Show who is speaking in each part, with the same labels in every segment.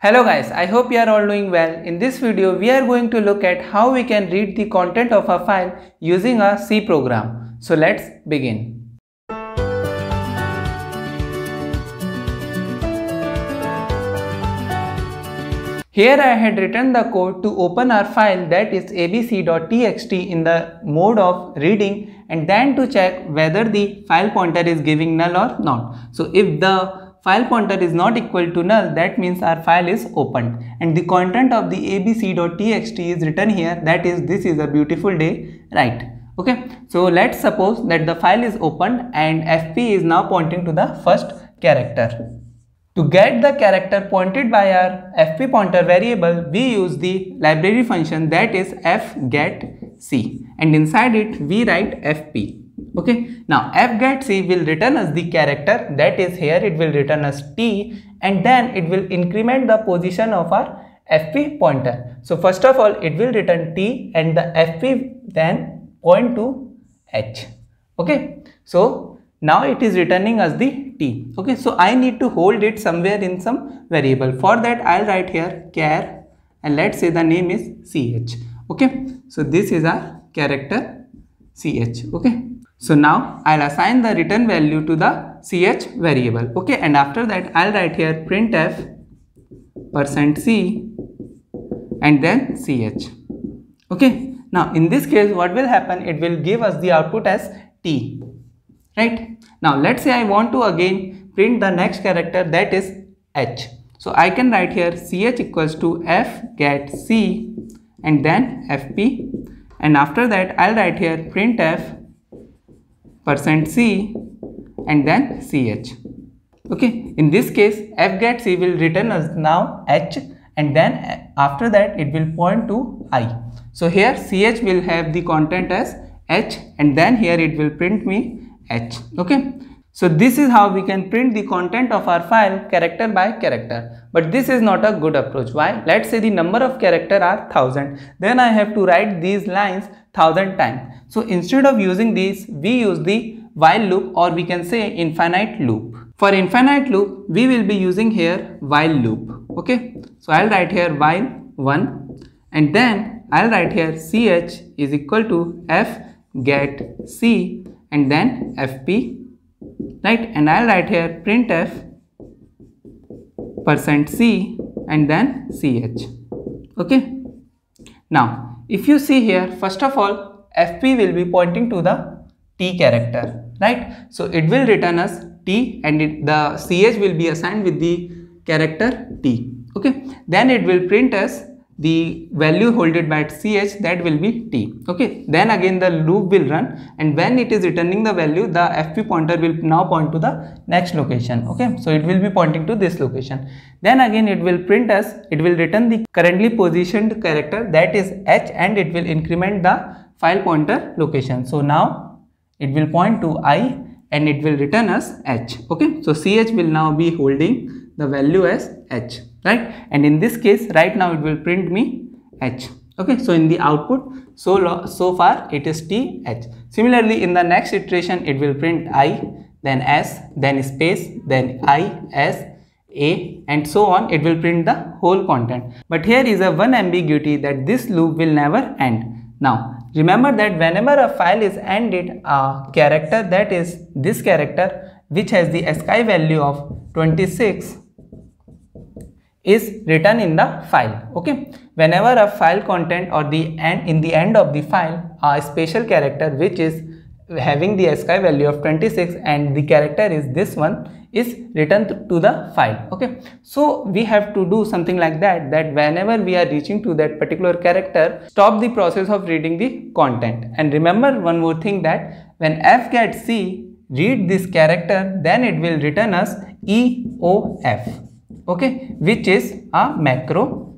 Speaker 1: Hello guys, I hope you are all doing well. In this video, we are going to look at how we can read the content of a file using a C program. So let's begin. Here I had written the code to open our file that is abc.txt in the mode of reading and then to check whether the file pointer is giving null or not. So if the file pointer is not equal to null. That means our file is opened. And the content of the abc.txt is written here. That is this is a beautiful day right? Okay. So let's suppose that the file is opened and fp is now pointing to the first character. To get the character pointed by our fp pointer variable, we use the library function that is fgetc and inside it we write fp. Okay. Now fgetc will return us the character that is here it will return us t and then it will increment the position of our fp pointer. So first of all it will return t and the fp then point to h. Okay. So now it is returning as the t okay so i need to hold it somewhere in some variable for that i'll write here char and let's say the name is ch okay so this is our character ch okay? So now i'll assign the return value to the ch variable okay? And after that i'll write here printf percent %c and then ch okay? Now in this case what will happen? It will give us the output as t right? Now let's say i want to again print the next character that is h. So i can write here ch equals to f get c and then fp and after that i'll write here printf percent %c and then ch okay in this case f get c will return us now h and then after that it will point to i. So here ch will have the content as h and then here it will print me h. Okay so this is how we can print the content of our file character by character. But this is not a good approach. Why? Let's say the number of character are 1000 then i have to write these lines 1000 times. So instead of using these we use the while loop or we can say infinite loop. For infinite loop we will be using here while loop. Okay? So i'll write here while 1 and then i'll write here ch is equal to f get c and then fp right? And I'll write here printf percent %c and then ch okay? Now if you see here first of all fp will be pointing to the t character. Right? So it will return us t and it, the ch will be assigned with the character t. Okay? Then it will print us the value holded by ch that will be t. Okay? Then again the loop will run. And when it is returning the value the fp pointer will now point to the next location. Okay? So it will be pointing to this location. Then again it will print us it will return the currently positioned character that is h and it will increment the file pointer location. So now it will point to i and it will return us h. Okay? So ch will now be holding the value as h right? And in this case right now it will print me h. Okay so in the output so so far it is t h. Similarly in the next iteration it will print i then s then space then i s a and so on. It will print the whole content. But here is a one ambiguity that this loop will never end. Now remember that whenever a file is ended a character that is this character which has the ASCII value of 26 is written in the file okay? Whenever a file content or the end in the end of the file a special character which is having the ASCII value of 26 and the character is this one is written to the file okay? So we have to do something like that that whenever we are reaching to that particular character stop the process of reading the content. And remember one more thing that when f gets c read this character then it will return us eof okay? Which is a macro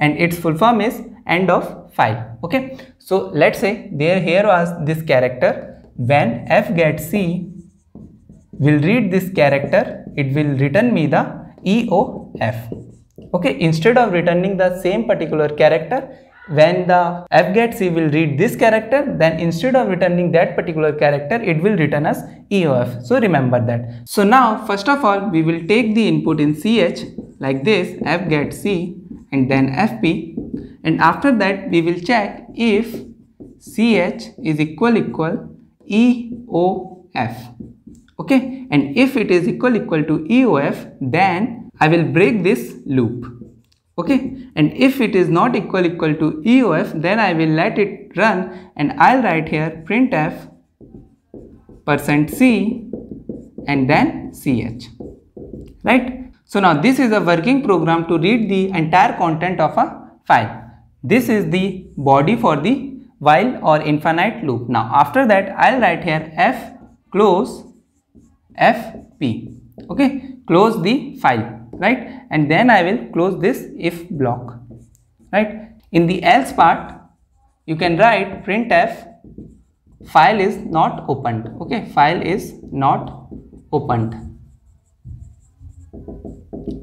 Speaker 1: and its full form is end of file okay? So let's say there here was this character. When f get c will read this character. It will return me the eof okay? Instead of returning the same particular character when the f get c will read this character then instead of returning that particular character it will return as eof so remember that. So now first of all we will take the input in ch like this f get c and then fp and after that we will check if ch is equal equal eof okay? And if it is equal equal to eof then i will break this loop okay? And if it is not equal equal to EOF then I will let it run and I'll write here printf percent %c and then ch right? So now this is a working program to read the entire content of a file. This is the body for the while or infinite loop. Now after that I'll write here f close fp okay? Close the file right? And then I will close this if block right? In the else part you can write printf file is not opened okay? File is not opened.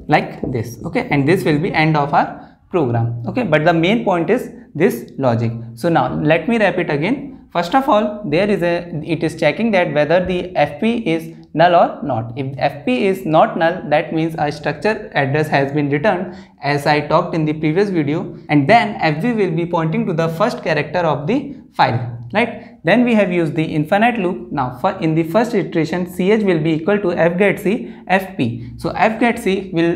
Speaker 1: Like this okay? And this will be end of our program okay? But the main point is this logic. So now let me wrap it again first of all there is a it is checking that whether the fp is null or not. If fp is not null that means a structure address has been returned as I talked in the previous video and then fp will be pointing to the first character of the file right. Then we have used the infinite loop. Now for in the first iteration ch will be equal to f get c fp. So f get c will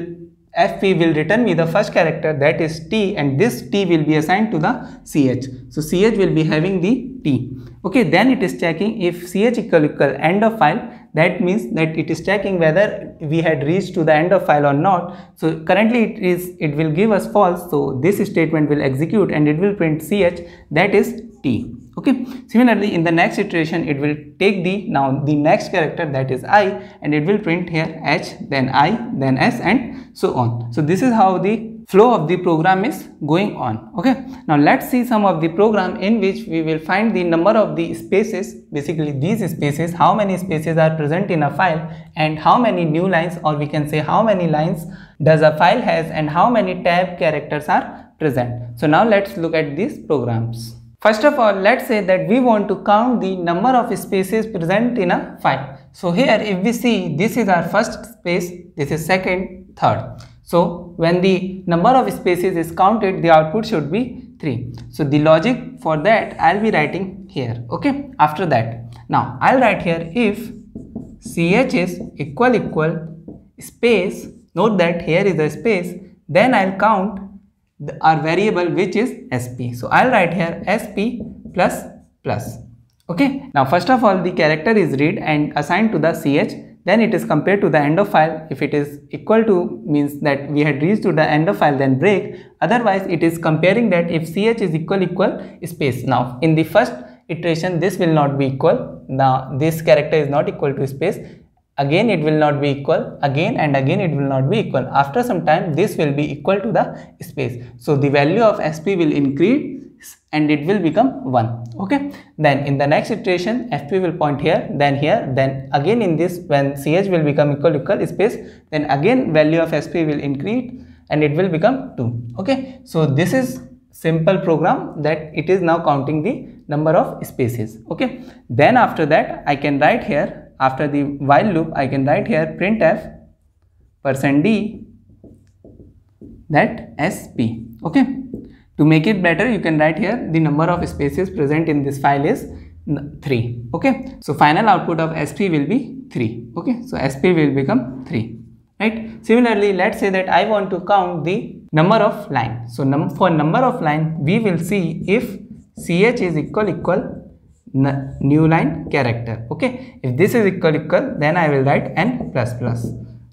Speaker 1: fp will return me the first character that is t and this t will be assigned to the ch. So ch will be having the t. Okay, then it is checking if ch equal equal end of file that means that it is checking whether we had reached to the end of file or not. So currently it is it will give us false. So this statement will execute and it will print ch that is t okay. Similarly in the next iteration it will take the now the next character that is i and it will print here h then i then s and so on. So this is how the flow of the program is going on. Okay. Now let's see some of the program in which we will find the number of the spaces basically these spaces how many spaces are present in a file and how many new lines or we can say how many lines does a file has and how many tab characters are present. So now let's look at these programs First of all, let's say that we want to count the number of spaces present in a file. So here if we see this is our first space, this is second, third. So when the number of spaces is counted, the output should be 3. So the logic for that I'll be writing here, okay, after that. Now I'll write here if ch is equal equal space, note that here is a space, then I'll count our variable which is sp. So I'll write here sp plus plus. Okay. Now first of all the character is read and assigned to the ch then it is compared to the end of file if it is equal to means that we had reached to the end of file then break otherwise it is comparing that if ch is equal equal space now in the first iteration this will not be equal now this character is not equal to space again it will not be equal. Again and again it will not be equal. After some time this will be equal to the space. So the value of sp will increase and it will become 1 okay? Then in the next iteration fp will point here then here then again in this when ch will become equal equal space then again value of sp will increase and it will become 2 okay? So this is simple program that it is now counting the number of spaces. Okay? Then after that i can write here after the while loop I can write here printf percent %d that sp okay? To make it better you can write here the number of spaces present in this file is 3 okay? So final output of sp will be 3 okay? So sp will become 3 right? Similarly let's say that i want to count the number of line. So num for number of line we will see if ch is equal equal new line character. Okay? If this is equal equal then i will write n plus plus.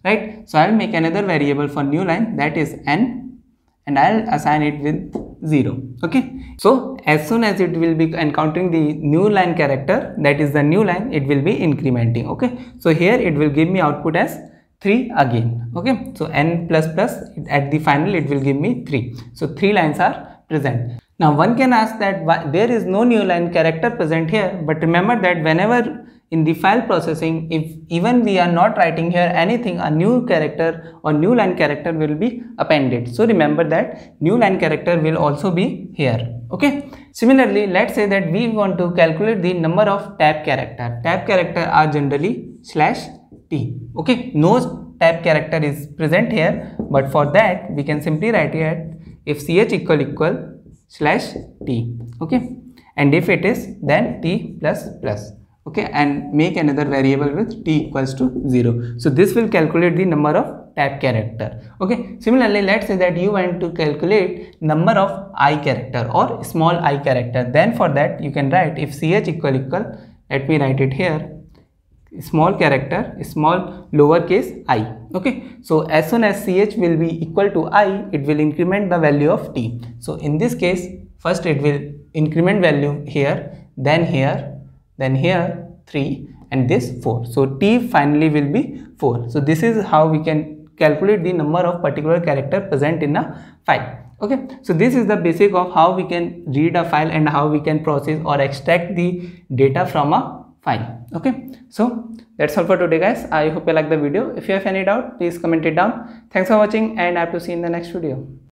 Speaker 1: Right? So i'll make another variable for new line that is n and i'll assign it with 0 okay? So as soon as it will be encountering the new line character that is the new line it will be incrementing. Okay? So here it will give me output as 3 again. Okay? So n plus plus at the final it will give me 3 so 3 lines are present. Now one can ask that why, there is no new line character present here but remember that whenever in the file processing if even we are not writing here anything a new character or new line character will be appended. So remember that new line character will also be here. Okay? Similarly let's say that we want to calculate the number of tab character. Tab character are generally slash t. Okay? No tab character is present here but for that we can simply write it if ch equal equal slash t okay? And if it is then t plus plus okay? And make another variable with t equals to 0 so this will calculate the number of tab character okay? Similarly let's say that you want to calculate number of i character or small i character. Then for that you can write if ch equal equal let me write it here small character small lowercase i okay? So as soon as ch will be equal to i it will increment the value of t. So in this case first it will increment value here then here then here 3 and this 4 so t finally will be 4 so this is how we can calculate the number of particular character present in a file okay? So this is the basic of how we can read a file and how we can process or extract the data from a file okay. So that's all for today guys. I hope you like the video. If you have any doubt please comment it down. Thanks for watching and i have to see you in the next video